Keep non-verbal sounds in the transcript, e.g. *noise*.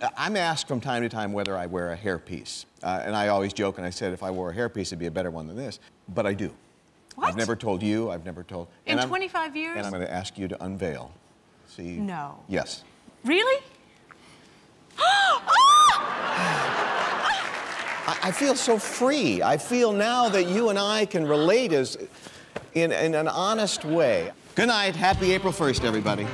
Uh, I'm asked from time to time whether I wear a hairpiece. Uh, and I always joke and I said if I wore a hairpiece, it'd be a better one than this. But I do. What? I've never told you, I've never told. In 25 years? And I'm going to ask you to unveil. See? No. Yes. Really? *gasps* Ah! I, I feel so free. I feel now that you and I can relate as in, in an honest way. Good night. Happy April 1st, everybody.